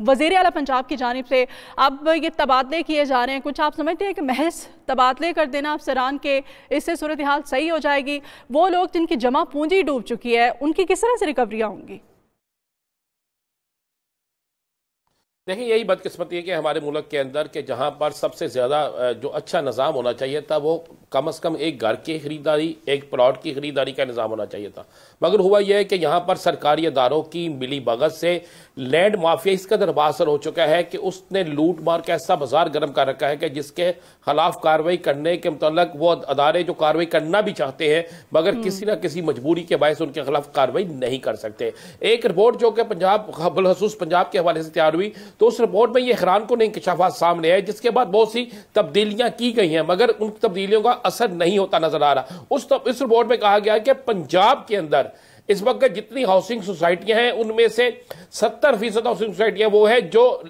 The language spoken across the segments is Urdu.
وزیر اعلیٰ پنجاب کی جانب سے اب یہ تبادلے کیے جا رہے ہیں۔ کچھ آپ سمجھتے ہیں کہ محض تبادلے کر دینا افسران کے اس سے صورتحال صحیح ہو جائے گی۔ وہ لوگ جن کی جمع پونجی ڈوب چکی ہے، ان کی کس طرح سے ریکوریاں ہوں گی؟ دیکھیں، یہی بدقسمتی ہے کہ ہمارے ملک کے اندر کہ جہاں پر سب سے زیادہ، جو اچھا نظام ہونا چاہیے تھا، وہ کم از کم ایک گھر کی خریداری، ایک پلاٹ کی خریداری کا نظام ہونا چاہیے تھا۔ مگر ہوا یہ ہے کہ یہاں پر سرکاری اداروں کی ملی بغت سے لینڈ مافیا اس کا درباثر ہو چکا ہے کہ اس نے لوٹ مار کا ایسا بازار گرم کر رکھا ہے کہ جس کے خلاف کاروائی کرنے کے متعلق وہ ادارے جو کاروائی کرنا بھی چاہتے ہیں، مگر کسی نہ کسی مجبوری کے باعث ان کے خلاف کاروائی نہیں کر سکتے۔ ایک رپورٹ جو کہ پنجاب بالخصوص پنجاب کے حوالے سے تیار ہوئی، تو اس رپورٹ میں یہ حیران کو نہیں انکشافات سامنے آئے، جس کے بعد بہت سی تبدیلیاں کی گئی ہیں۔ مگر ان تبدیلیوں کا اثر نہیں ہوتا نظر آ رہا۔ اس اس رپورٹ میں کہا گیا کہ پنجاب کے اندر اس وقت جتنی ہاؤسنگ سوسائٹیاں ہیں، ان میں سے ستر فیصد ہاؤسنگ سوسائٹیاں وہ ہے جو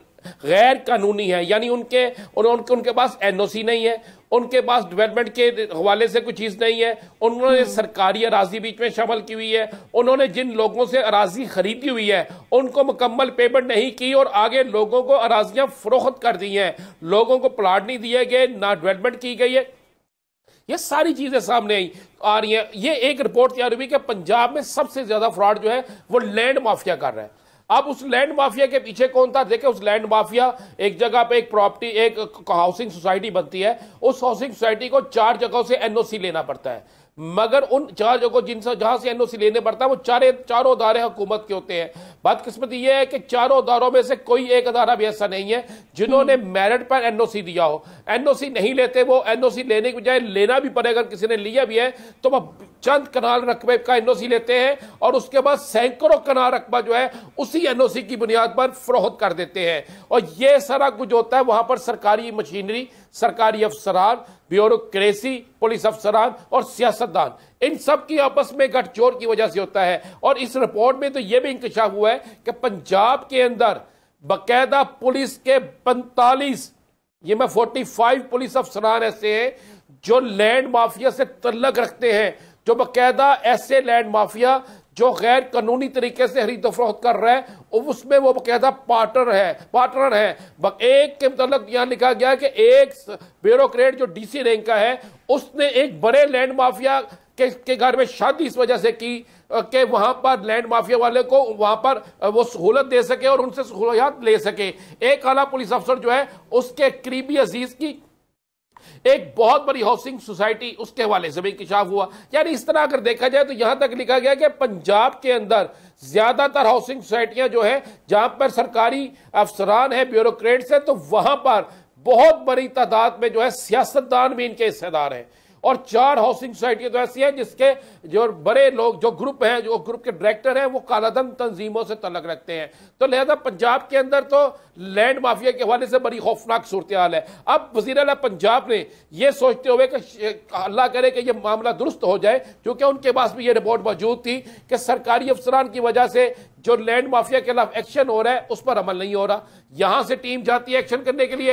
غیر قانونی ہے یعنی ان کے ان کے پاس این او سی نہیں ہے، ان کے پاس ڈیولپمنٹ کے حوالے سے کوئی چیز نہیں ہے۔ انہوں نے سرکاری اراضی بیچ میں شامل کی ہوئی ہے۔ انہوں نے جن لوگوں سے اراضی خریدی ہوئی ہے، ان کو مکمل پیمنٹ نہیں کی اور آگے لوگوں کو اراضیاں فروخت کر دی ہیں۔ لوگوں کو پلاٹ نہیں دیے گئے، نہ ڈیولپمنٹ کی گئی ہے۔ یہ ساری چیزیں سامنے آئی آ رہی ہیں۔ یہ ایک رپورٹ تیار ہوئی کہ پنجاب میں سب سے زیادہ فراڈ جو ہے وہ لینڈ مافیا کر رہا ہے۔ اب اس لینڈ مافیا کے پیچھے کون تھا؟ دیکھیں اس لینڈ مافیا ایک جگہ پہ ایک پراپرٹی، ایک ہاؤسنگ سوسائٹی بنتی ہے۔ اس ہاؤسنگ سوسائٹی کو چار جگہوں سے این او سی لینا پڑتا ہے۔ مگر ان چار جگہ جن سے جہاں سے این او سی لینے پڑتا ہے، وہ چارے چاروں ادارے حکومت کے ہوتے ہیں۔ بات قسمت یہ ہے کہ چاروں اداروں میں سے کوئی ایک ادارہ بھی ایسا نہیں ہے جنہوں نے میرٹ پر این او سی دیا ہو۔ این او سی نہیں لیتے، وہ این او سی لینے کی بجائے لینا بھی پڑے اگر کسی نے لیا بھی ہے، تو وہ چند کنال رقبے کا این او سی لیتے ہیں اور اس کے بعد سینکڑوں کنال رقبہ جو ہے، اسی این او سی کی بنیاد پر فروخت کر دیتے ہیں۔ اور یہ سارا کچھ ہوتا ہے، وہاں پر سرکاری مشینری، سرکاری افسران بیوروکریسی پولیس افسران اور سیاستدان، ان سب کی آپس میں گٹھ چور کی وجہ سے ہوتا ہے۔ اور اس رپورٹ میں تو یہ بھی انکشاف ہوا ہے کہ پنجاب کے اندر باقاعدہ پولیس کے پنتالیس، یہ میں فورٹی فائیو پولیس افسران ایسے ہیں جو لینڈ مافیا سے تعلق رکھتے ہیں، جو باقاعدہ ایسے لینڈ مافیا جو غیر قانونی طریقے سے خرید و فروخت کر رہا ہے اس میں وہ باقاعدہ پارٹنر ہے پارٹنر ہے ایک کے متعلق یہاں لکھا گیا کہ ایک بیوروکریٹ جو ڈی سی رینک کا ہے، اس نے ایک بڑے لینڈ مافیا کے گھر میں شادی اس وجہ سے کی کہ وہاں پر لینڈ مافیا والے کو وہاں پر وہ سہولت دے سکے اور ان سے سہولیات لے سکے۔ ایک اعلیٰ پولیس افسر جو ہے، اس کے قریبی عزیز کی ایک بہت بڑی ہاؤسنگ سوسائٹی اس کے حوالے سے بھی انکشاف ہوا۔ یعنی اس طرح اگر دیکھا جائے تو یہاں تک لکھا گیا کہ پنجاب کے اندر زیادہ تر ہاؤسنگ سوسائٹیاں جو ہے جہاں پر سرکاری افسران ہیں بیوروکریٹس ہیں، تو وہاں پر بہت بڑی تعداد میں جو ہے سیاستدان بھی ان کے حصے دار ہیں۔ اور چار ہاؤسنگ سوسائٹی تو ایسی ہیں جس کے جو بڑے لوگ جو گروپ ہیں، جو گروپ کے ڈائریکٹر ہیں، وہ کالادن تنظیموں سے تعلق رکھتے ہیں۔ تو لہذا پنجاب کے اندر تو لینڈ مافیا کے حوالے سے بڑی خوفناک صورتحال ہے۔ اب وزیر اعلیٰ پنجاب نے یہ سوچتے ہوئے کہ اللہ کرے کہ یہ معاملہ درست ہو جائے، کیونکہ ان کے پاس بھی یہ رپورٹ موجود تھی کہ سرکاری افسران کی وجہ سے جو لینڈ مافیا کے خلاف ایکشن ہو رہا ہے، اس پر عمل نہیں ہو رہا۔ یہاں سے ٹیم جاتی ہے ایکشن کرنے کے لیے۔